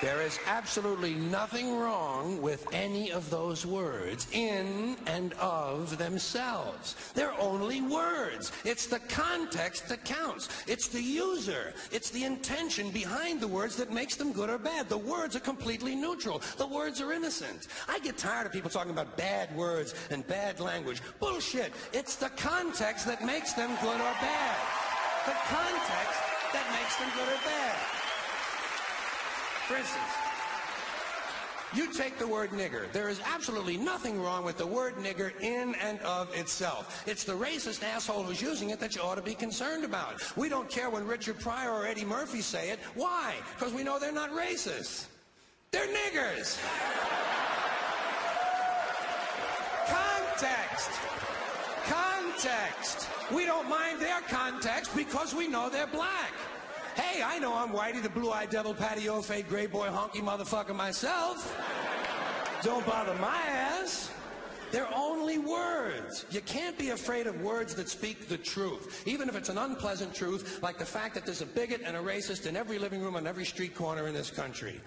There is absolutely nothing wrong with any of those words in and of themselves. They're only words. It's the context that counts. It's the user. It's the intention behind the words that makes them good or bad. The words are completely neutral. The words are innocent. I get tired of people talking about bad words and bad language. Bullshit. It's the context that makes them good or bad. The context that makes them good or bad. For instance, you take the word nigger. There is absolutely nothing wrong with the word nigger in and of itself. It's the racist asshole who's using it that you ought to be concerned about. We don't care when Richard Pryor or Eddie Murphy say it. Why? Because we know they're not racist. They're niggers. Context. Context. We don't mind their context because we know they're black. Hey, I know I'm Whitey, the blue-eyed devil, patio fade, gray boy, honky motherfucker myself. Don't bother my ass. They're only words. You can't be afraid of words that speak the truth, even if it's an unpleasant truth, like the fact that there's a bigot and a racist in every living room on every street corner in this country.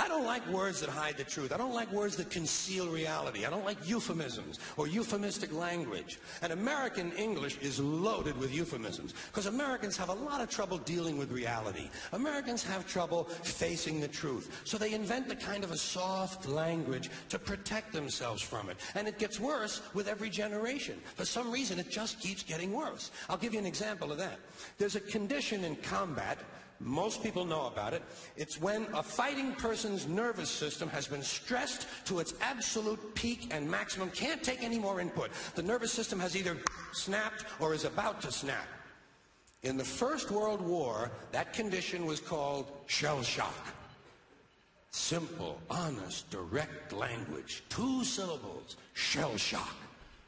I don't like words that hide the truth. I don't like words that conceal reality. I don't like euphemisms or euphemistic language. And American English is loaded with euphemisms because Americans have a lot of trouble dealing with reality. Americans have trouble facing the truth. So they invent a kind of a soft language to protect themselves from it. And it gets worse with every generation. For some reason, it just keeps getting worse. I'll give you an example of that. There's a condition in combat most people know about it. It's when a fighting person's nervous system has been stressed to its absolute peak and maximum, can't take any more input. The nervous system has either snapped or is about to snap. In the First World War, that condition was called shell shock. Simple, honest, direct language. Two syllables. Shell shock.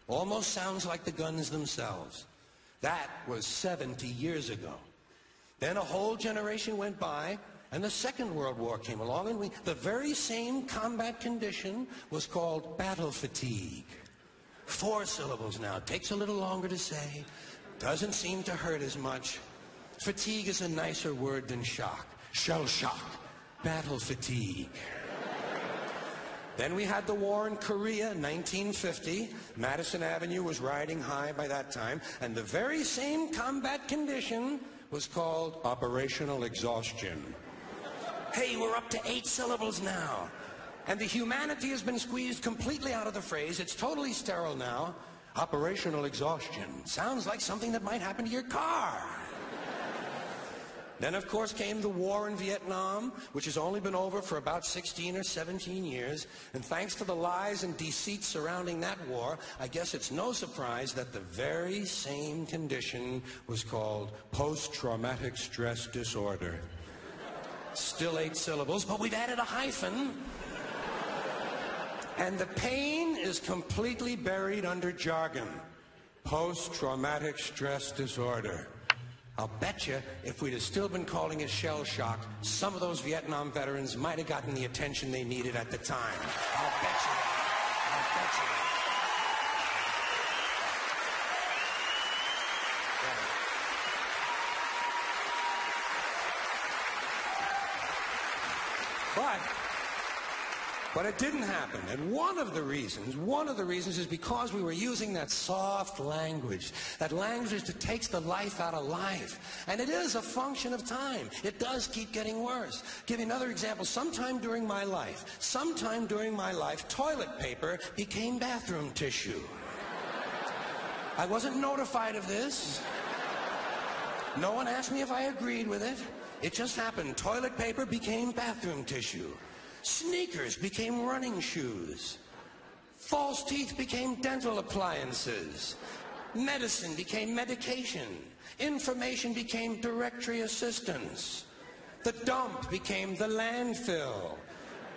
Almost sounds like the guns themselves. That was 70 years ago. Then a whole generation went by, and the Second World War came along, and we, the very same combat condition was called battle fatigue. Four syllables now. Takes a little longer to say. Doesn't seem to hurt as much. Fatigue is a nicer word than shock. Shell shock. Battle fatigue. Then we had the war in Korea, 1950. Madison Avenue was riding high by that time, and the very same combat condition was called operational exhaustion. Hey, we're up to eight syllables now. And the humanity has been squeezed completely out of the phrase. It's totally sterile now. Operational exhaustion. Sounds like something that might happen to your car. Then, of course, came the war in Vietnam, which has only been over for about 16 or 17 years. And thanks to the lies and deceit surrounding that war, I guess it's no surprise that the very same condition was called post-traumatic stress disorder. Still eight syllables, but we've added a hyphen. And the pain is completely buried under jargon. Post-traumatic stress disorder. I'll bet you if we'd have still been calling it shell shock, some of those Vietnam veterans might have gotten the attention they needed at the time. I'll bet you. I'll bet you. But but it didn't happen. And one of the reasons, one of the reasons is because we were using that soft language, that language that takes the life out of life. And it is a function of time. It does keep getting worse. Give you another example. Sometime during my life, sometime during my life, toilet paper became bathroom tissue. I wasn't notified of this. No one asked me if I agreed with it. It just happened. Toilet paper became bathroom tissue. Sneakers became running shoes. False teeth became dental appliances. Medicine became medication. Information became directory assistance. The dump became the landfill.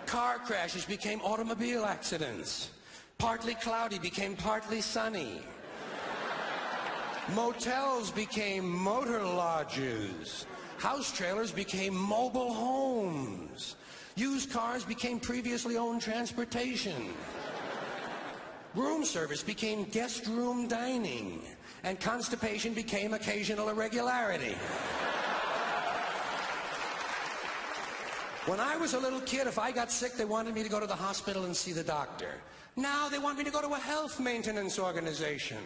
Car crashes became automobile accidents. Partly cloudy became partly sunny. Motels became motor lodges. House trailers became mobile homes. Used cars became previously owned transportation. Room service became guest room dining. And constipation became occasional irregularity. When I was a little kid, if I got sick, they wanted me to go to the hospital and see the doctor. Now they want me to go to a health maintenance organization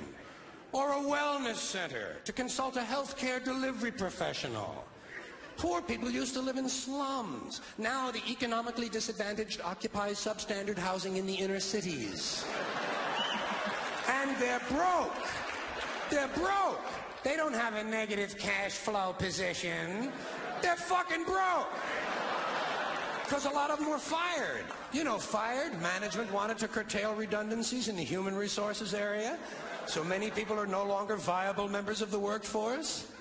or a wellness center to consult a healthcare delivery professional. Poor people used to live in slums. Now the economically disadvantaged occupy substandard housing in the inner cities. and they're broke. They're broke. They don't have a negative cash flow position. They're fucking broke. Because a lot of them were fired. You know, fired. Management wanted to curtail redundancies in the human resources area. So many people are no longer viable members of the workforce.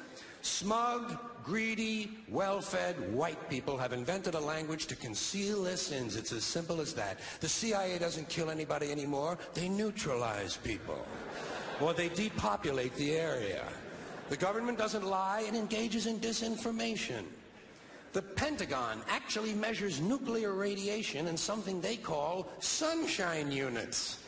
Smug, greedy, well-fed white people have invented a language to conceal their sins. It's as simple as that. The CIA doesn't kill anybody anymore. They neutralize people. Or they depopulate the area. The government doesn't lie. It engages in disinformation. The Pentagon actually measures nuclear radiation in something they call sunshine units.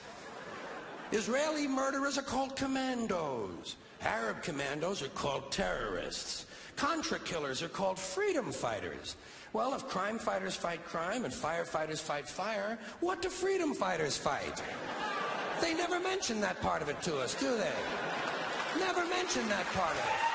Israeli murderers are called commandos. Arab commandos are called terrorists. Contra killers are called freedom fighters. Well, if crime fighters fight crime and firefighters fight fire, what do freedom fighters fight? They never mention that part of it to us, do they? Never mention that part of it.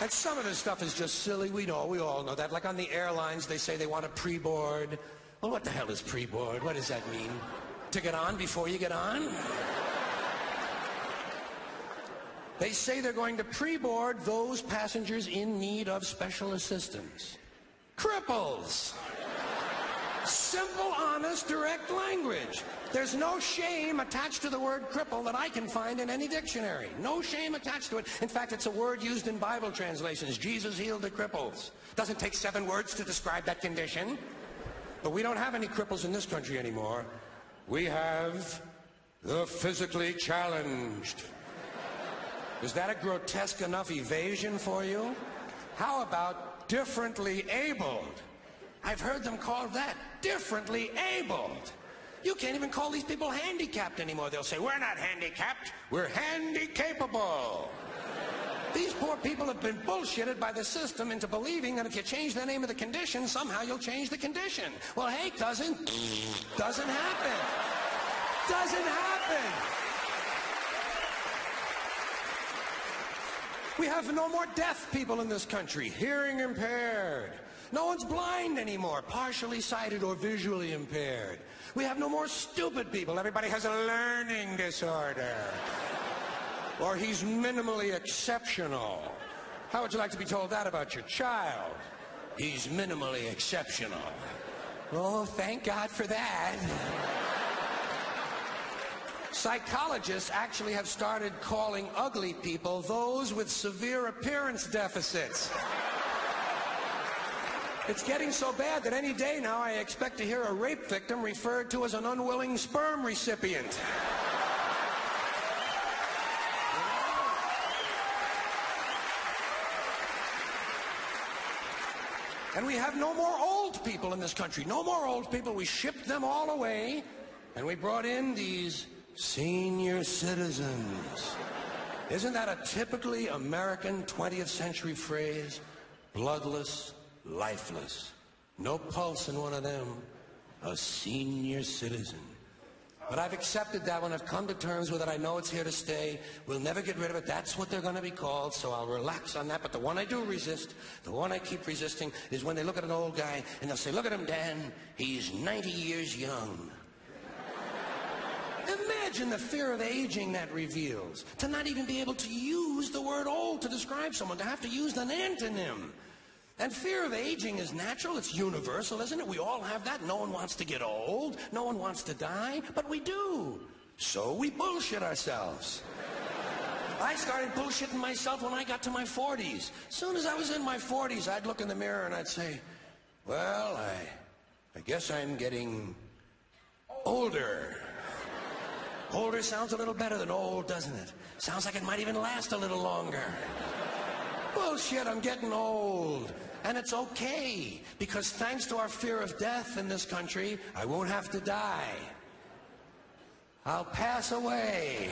And some of this stuff is just silly. We know, we all know that. Like on the airlines, they say they want a pre-board. Well, what the hell is pre-board? What does that mean? To get on before you get on? They say they're going to pre-board those passengers in need of special assistance. Cripples. Simple, honest, direct language. There's no shame attached to the word cripple that I can find in any dictionary. No shame attached to it. In fact, it's a word used in Bible translations. Jesus healed the cripples. Doesn't take seven words to describe that condition. But we don't have any cripples in this country anymore. We have the physically challenged. Is that a grotesque enough evasion for you? How about differently abled? I've heard them called that, differently abled. You can't even call these people handicapped anymore. They'll say, we're not handicapped, we're handy-capable. People have been bullshitted by the system into believing that if you change the name of the condition, somehow you'll change the condition. Well, hey, cousin, doesn't happen. Doesn't happen. We have no more deaf people in this country, hearing impaired. No one's blind anymore, partially sighted or visually impaired. We have no more stupid people. Everybody has a learning disorder. Or he's minimally exceptional. How would you like to be told that about your child? He's minimally exceptional. Oh, thank God for that. Psychologists actually have started calling ugly people those with severe appearance deficits. It's getting so bad that any day now I expect to hear a rape victim referred to as an unwilling sperm recipient. And we have no more old people in this country. No more old people. We shipped them all away. And we brought in these senior citizens. Isn't that a typically American 20th century phrase? Bloodless, lifeless. No pulse in one of them. A senior citizen. But I've accepted that one. I've come to terms with it. I know it's here to stay. We'll never get rid of it. That's what they're going to be called, so I'll relax on that. But the one I do resist, the one I keep resisting, is when they look at an old guy and they'll say, look at him, Dan. He's 90 years young. Imagine the fear of aging that reveals. To not even be able to use the word old to describe someone, to have to use an antonym. And fear of aging is natural. It's universal, isn't it? We all have that. No one wants to get old. No one wants to die. But we do. So we bullshit ourselves. I started bullshitting myself when I got to my 40s. As soon as I was in my 40s, I'd look in the mirror and I'd say, well, I, I guess I'm getting older. Older sounds a little better than old, doesn't it? Sounds like it might even last a little longer. Bullshit, I'm getting old. And it's okay, because thanks to our fear of death in this country, I won't have to die. I'll pass away.